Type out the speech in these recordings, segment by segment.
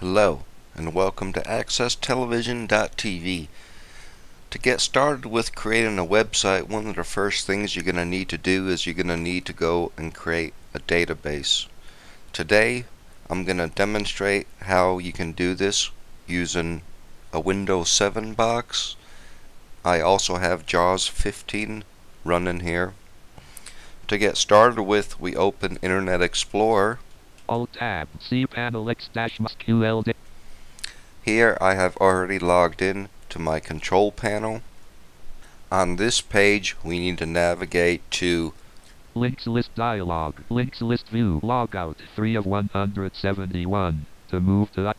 Hello, and welcome to AccessTelevision.tv. To get started with creating a website, one of the first things you're going to need to do is you're going to need to go and create a database. Today, I'm going to demonstrate how you can do this using a Windows 7 box. I also have JAWS 15 running here. To get started with, we open Internet Explorer. Alt tab. Cpanel x dash MySQL Here I have already logged in to my control panel. On this page we need to navigate to links list dialog. Links list view. Logout. 3 of 171 to move to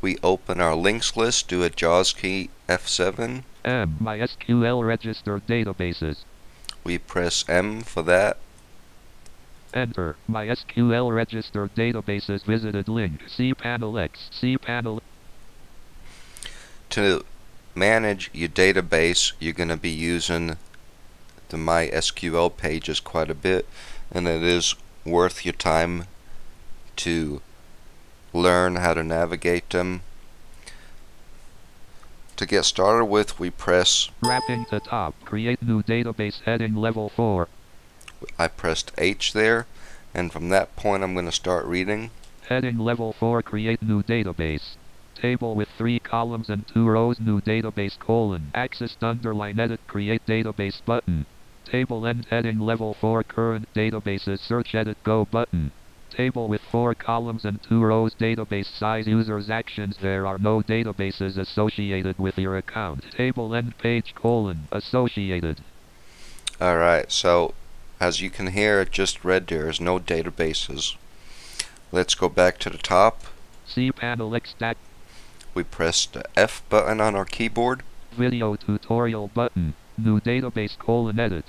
we open our links list, do a JAWS key F7. M. MySQL registered databases. We press M for that. Enter MySQL registered databases visited link. Cpanel x. Cpanel To manage your database, you're going to be using the MySQL pages quite a bit, and it is worth your time to learn how to navigate them. To get started with, we press, wrapping the top. Create new database heading level 4 I pressed H there, and from that point I'm going to start reading. Heading level 4 create new database. Table with 3 columns and 2 rows new database colon access underline edit create database button. Table end heading level 4 current databases search edit go button. Table with 4 columns and 2 rows database size users actions there are no databases associated with your account. Table end page colon associated. Alright, so as you can hear, it just read there is no databases. Let's go back to the top. cpanel x stack We press the F button on our keyboard. Video tutorial button. New database colon edit.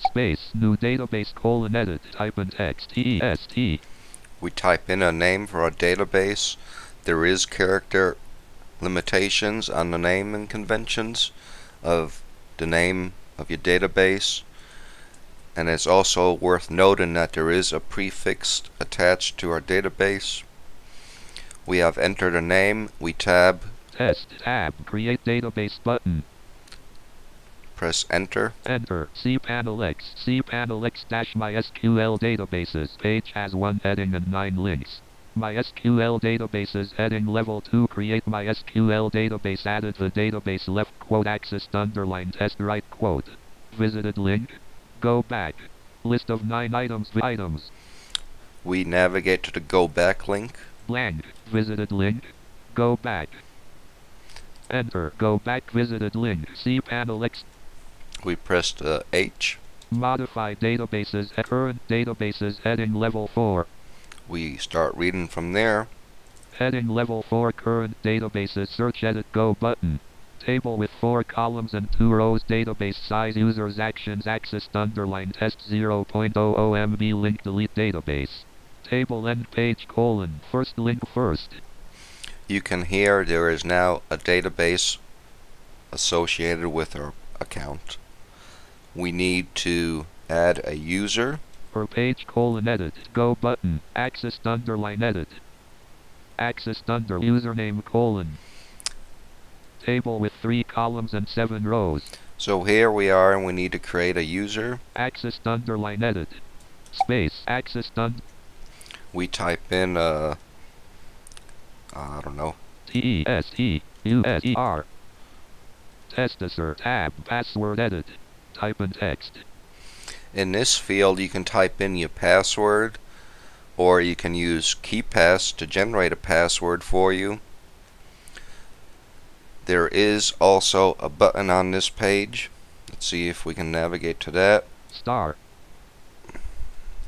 Space. New database colon edit. Type in text. EST. We type in a name for our database. There is character limitations on the naming conventions of the name of your database. And it's also worth noting that there is a prefix attached to our database. We have entered a name. We tab, Test. Tab. Create database button. press enter. Enter. cpanel x. cpanel x dash MySQL databases. Page has one heading and nine links. MySQL databases heading level 2 create MySQL database added the database left quote access underline test right quote. Visited link. Go back. List of 9 items items. We navigate to the go back link. Blank. Visited link. Go back. Enter. Go back visited link. cpanel x. We press the H. Modify databases. Current databases heading level 4. We start reading from there. Heading level 4 current databases search edit go button. Table with 4 columns and 2 rows database size users actions access underline test 0.00 MB link delete database. Table end page colon first link first. You can hear there is now a database associated with our account. We need to add a user. Per page colon edit go button access underline edit. Access under username colon. Table with 3 columns and 7 rows. So here we are and we need to create a user. Access underline edit. Space access un We type in uh I don't know. T E S T U S E R. Testaser tab password edit. Type in text. In this field you can type in your password or you can use KeePass to generate a password for you. There is also a button on this page. Let's see if we can navigate to that. Star.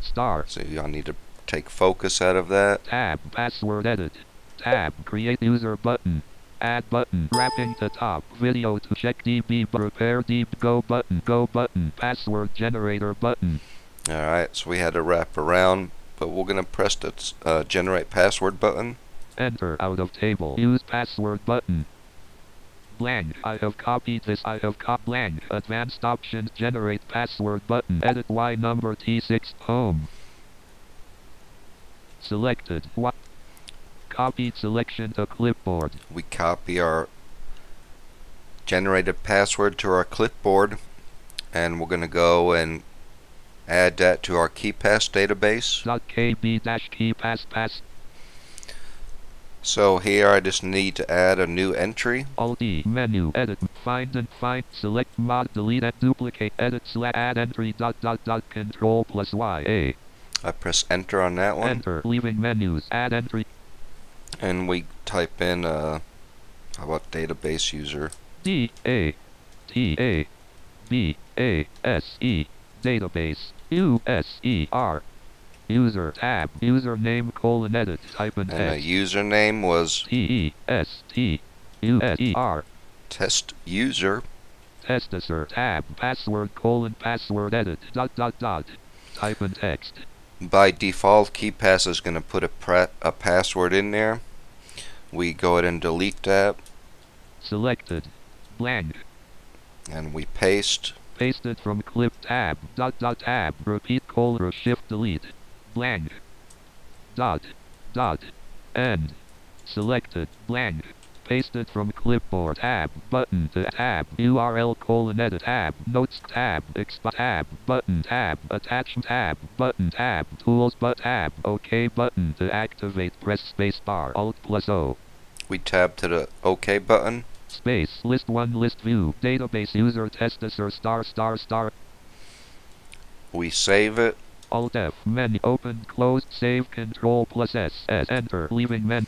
Star. So you I need to take focus out of that. Tab password edit. Tab create user button. Add button. Wrapping the top. Video to check DB. Prepare deep. Go button. Go button. Password generator button. Alright, so we had to wrap around, but we're going to press the uh, generate password button. Enter out of table. Use password button. Blank. I have copied this. I have cop blank. Advanced options. Generate password button. Edit Y number T6. Home. Selected. What? copied selection to clipboard. We copy our generated password to our clipboard and we're going to go and add that to our KeePass database. Dot KB dash key pass pass. So here I just need to add a new entry. Alt E menu edit find and find select mod delete and duplicate edit slash add entry dot dot dot control plus Y A. I press enter on that one. Enter leaving menus add entry. And we type in uh how about database user? D A T A B A S E database U S E R user tab username colon edit type and and the username was T E S T U S E R. test user. Testaser tab password colon password edit dot dot dot type and text by default KeePass is going to put a, pra- a password in there. We go ahead and delete that. Selected. Blank. And we paste. Pasted from clip tab dot dot tab repeat colon shift delete blank. Dot dot end. Selected blank. Pasted from clipboard tab button to tab url colon edit tab notes tab exp tab button tab Attach. tab button tab tools but tab ok button to activate press space bar alt plus o. We tab to the OK button. Space list one list view database user testaser star star star. We save it Alt F menu open close save control plus S S enter leaving menu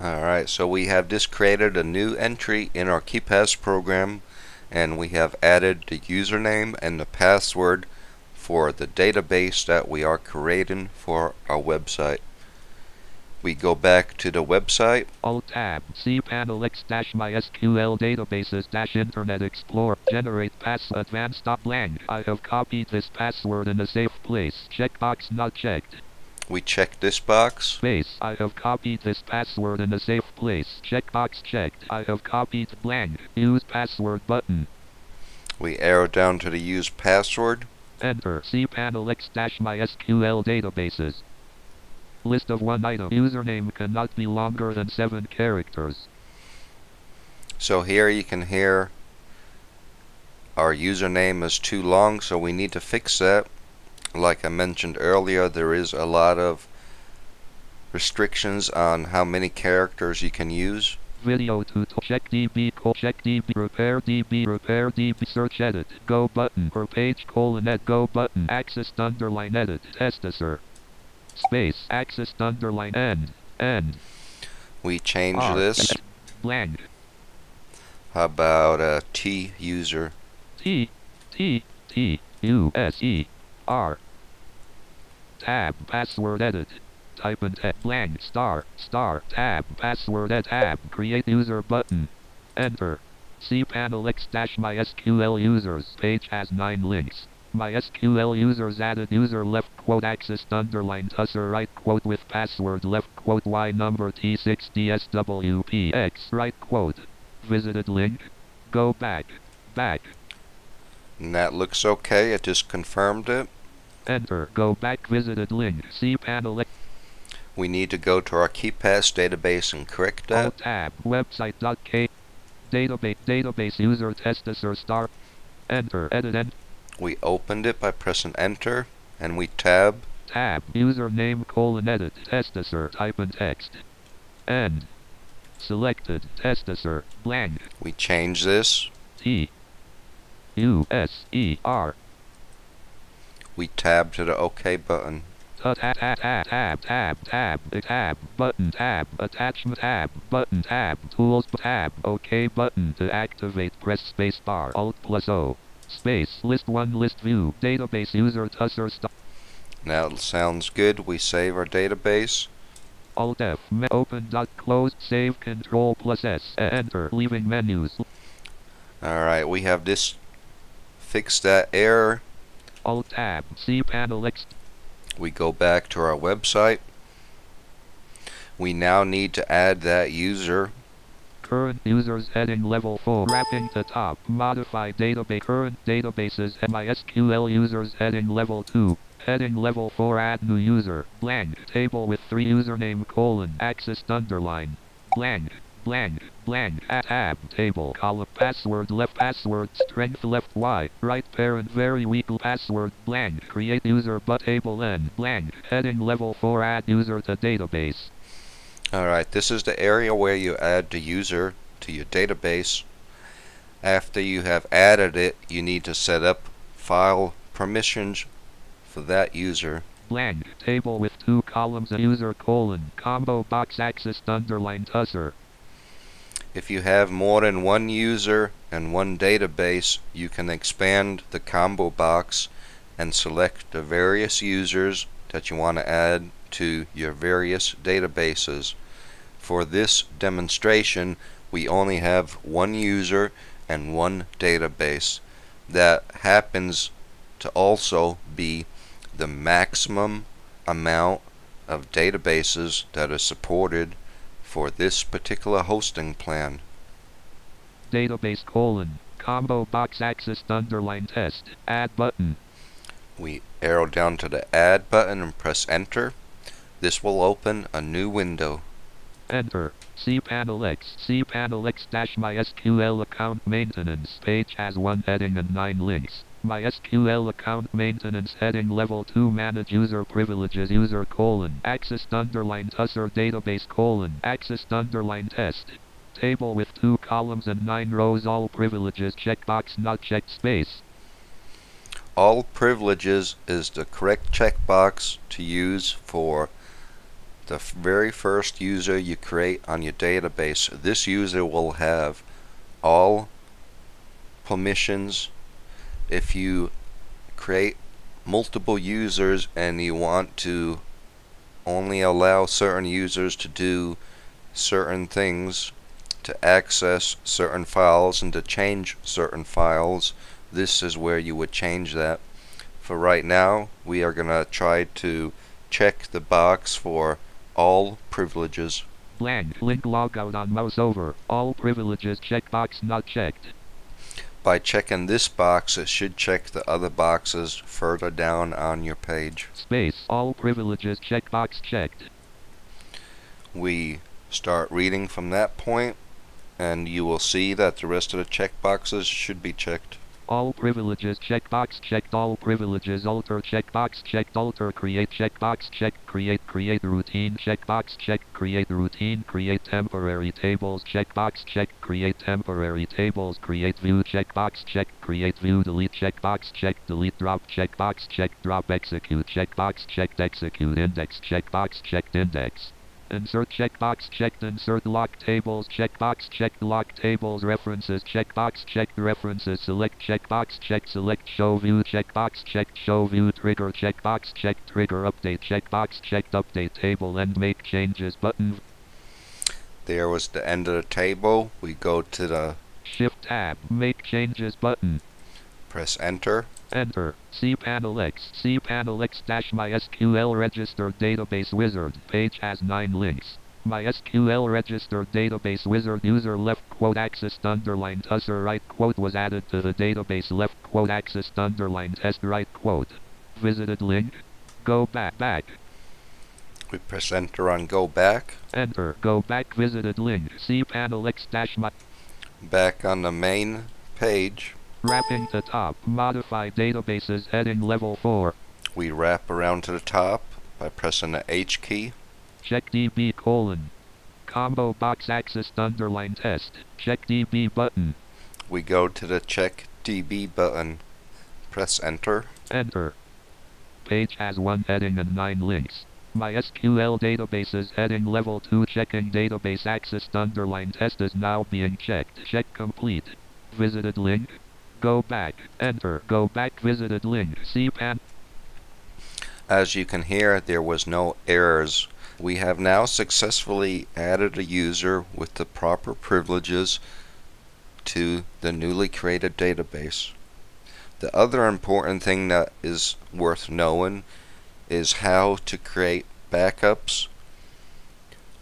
Alright, so we have just created a new entry in our KeePass program and we have added the username and the password for the database that we are creating for our website. We go back to the website. Alt tab. Cpanel x dash mysql databases dash internet explorer generate pass advanced dot blank. I have copied this password in a safe place. Checkbox not checked. We check this box. Space. I have copied this password in a safe place. Checkbox checked. I have copied blank. Use password button. We arrow down to the use password. Enter. Cpanel x dash mysql databases list of one item. Username cannot be longer than seven characters. So here you can hear our username is too long so we need to fix that. Like I mentioned earlier there is a lot of restrictions on how many characters you can use. Video to check db call check db repair db repair db search edit go button or page colon ed go button access underline edit testaser space access underline end end we change R, this. Blank how about a T user? T T T U S E R. Tab password edit. Type and text blank star star tab password at tab create user button. Enter. See panel x dash mysql users. Page has nine links MySQL users added user left quote access underline tusser right quote with password left quote y number T6DSWPX right quote. Visited link. Go back. Back. And that looks okay it just confirmed it? Enter. Go back. Visited link. Cpanel x we need to go to our KeePass database and correct that? Alt tab. Website.k database. Database. User testaser star. Enter. Edit end we opened it by pressing enter and we tab. Tab username colon edit testaser type and text. End. Selected testaser blank. We change this. T U S E R. We tab to the OK button. Tab tab tab tab tab tab tab button tab attachment tab button tab tools tab OK button to activate press space bar alt plus O space list one list view database user tusser stop now it sounds good. We save our database. Alt F open dot close save control plus S enter leaving menus. Alright we have this fix that uh, error. Alt tab cpanel x we go back to our website. We now need to add that user current users heading level 4 wrapping the top modify database current databases MySQL users heading level 2 heading level 4 add new user, blank, table with 3 username colon, access underline, blank, blank, blank, add tab, table, column, password, left password, strength left Y, right parent, very weak password, blank, create user but table N, blank, heading level 4 add user to database. Alright, this is the area where you add the user to your database. After you have added it, you need to set up file permissions for that user. Blank, table with two columns, a user colon, combo box access underline tusser. If you have more than one user and one database, you can expand the combo box and select the various users that you want to add to your various databases. For this demonstration, we only have one user and one database. That happens to also be the maximum amount of databases that are supported for this particular hosting plan. Database colon, combo box access underline test, add button. We arrow down to the add button and press enter. This will open a new window. Enter. cPanel X. cPanel X dash MySQL account maintenance page has one heading and nine links. MySQL account maintenance heading level 2 manage user privileges user colon access underline tusser database colon access underline test table with two columns and nine rows all privileges checkbox not checked space All privileges is the correct checkbox to use for the very first user you create on your database. This user will have all permissions. If you create multiple users and you want to only allow certain users to do certain things, to access certain files and to change certain files, this is where you would change that. For right now, we are going to try to check the box for all privileges. blank link logout on mouse over all privileges checkbox not checked By checking this box, it should check the other boxes further down on your page. space all privileges checkbox checked We start reading from that point, and you will see that the rest of the checkboxes should be checked. All privileges checkbox checked. All privileges alter checkbox checked. Alter create checkbox checked. Create create routine checkbox checked. Create routine. Create temporary tables checkbox checked. Create temporary tables. Create view checkbox checked. Create view delete checkbox checked. Delete drop checkbox checked. Drop execute checkbox checked. Execute index checkbox checked. Index. Insert checkbox checked. Insert lock tables checkbox checked. Lock tables references checkbox checked. References select checkbox checked. Select show view checkbox checked. Show view trigger checkbox checked. Trigger update checkbox checked. Update table and make changes button. There was the end of the table. We go to the Shift tab. Make changes button. Press enter. Enter. cPanel X. cPanel X dash MySQL registered database wizard. Page has nine links. MySQL registered database wizard user left quote accessed underline tusser right quote was added to the database left quote accessed underline test right quote. Visited link. Go back back. We press enter on go back. Enter. Go back visited link. cPanel X dash my Back on the main page. Wrapping to top. Modify databases heading level 4. We wrap around to the top by pressing the H key. Check DB colon. Combo box access underline test. Check DB button. We go to the check DB button. Press enter. Enter. Page has one heading and nine links. MySQL databases heading level 2 checking database access underline test is now being checked. Check complete. Visited link. Go back. Enter. Go back visited link. cpan. As you can hear, there was no errors. We have now successfully added a user with the proper privileges to the newly created database. The other important thing that is worth knowing is how to create backups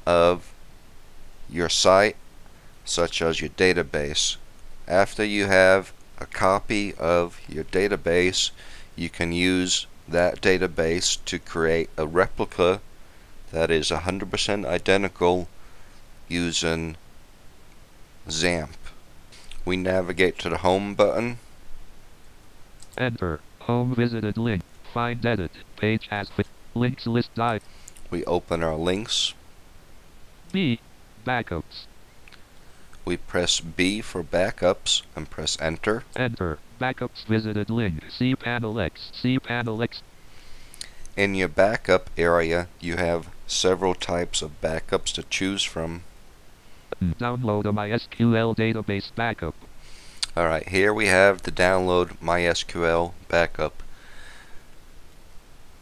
of your site, such as your database. After you have a copy of your database, you can use that database to create a replica that is 100% identical using XAMPP. We navigate to the home button. Enter. Home visited link. Find edit. Page as with links list die. We open our links. B. Backups. We press B for backups and press enter. Enter. Backups visited link. cPanel X. cPanel X. In your backup area, you have several types of backups to choose from. Mm, download a MySQL database backup. Alright, here we have the download MySQL backup.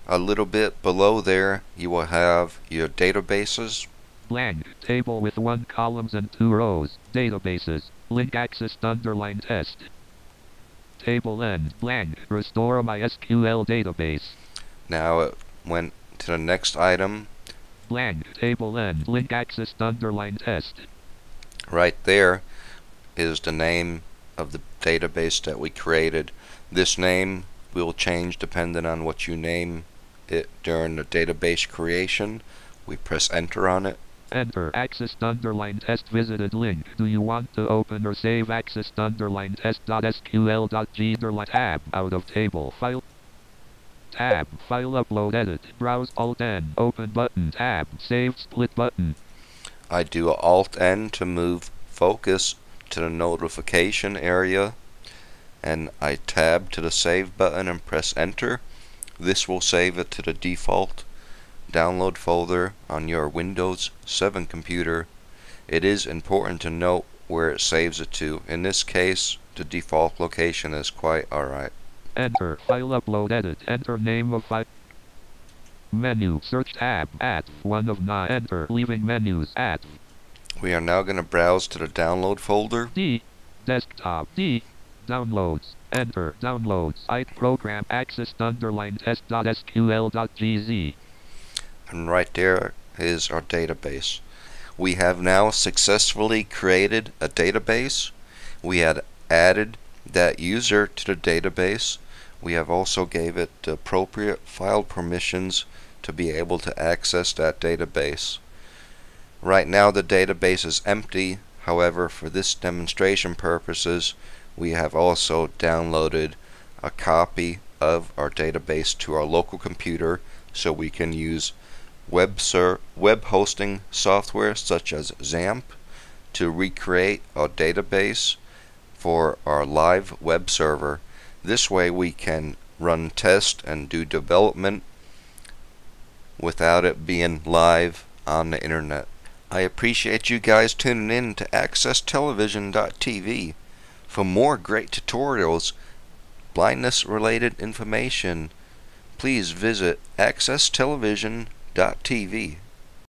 A little bit below there, you will have your databases. Blank. Table with one columns and two rows. Databases. Link access underline test. Table end. Blank. Restore a MySQL database. Now it went to the next item. Blank. Table end. Link access underline test. Right there is the name of the database that we created. This name will change depending on what you name it during the database creation. We press enter on it. Enter. Access underline test visited link. Do you want to open or save access underline test.sql.g underline tab out of table file? Tab. File upload edit. Browse Alt N. Open button. Tab. Save split button. I do Alt N to move focus to the notification area and I tab to the save button and press enter. This will save it to the default download folder on your Windows 7 computer. It is important to note where it saves it to. In this case, the default location is quite alright. Enter. File upload edit. Enter name of file. Menu. Search tab. At. 1 of 9. Enter. Leaving menus. At. We are now going to browse to the download folder. D. Desktop. D. Downloads. Enter. Downloads. IT program access underline test.sql.gz. And right there is our database. We have now successfully created a database. We had added that user to the database. We have also gave it appropriate file permissions to be able to access that database. Right now the database is empty. However, for this demonstration purposes, we have also downloaded a copy of our database to our local computer so we can use web, web hosting software such as XAMPP to recreate our database for our live web server. This way we can run tests and do development without it being live on the internet. I appreciate you guys tuning in to AccessTelevision.tv. For more great tutorials, blindness related information, please visit AccessTelevision.tv. TV.